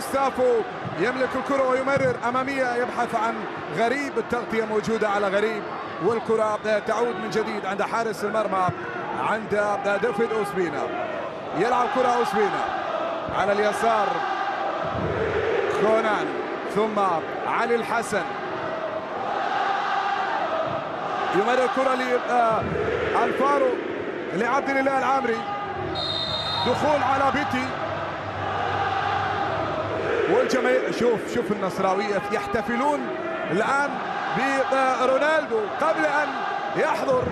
ستافو يملك الكرة ويمرر أمامية يبحث عن غريب. التغطية موجودة على غريب والكرة تعود من جديد عند حارس المرمى عند ديفيد أوسبينا. يلعب كرة أوسبينا على اليسار كونان ثم علي الحسن. يمرر كرة للفارو لعبد الله العامري. دخول على بيتي. والجماهير شوف شوف النصراوية يحتفلون الآن برونالدو قبل أن يحضر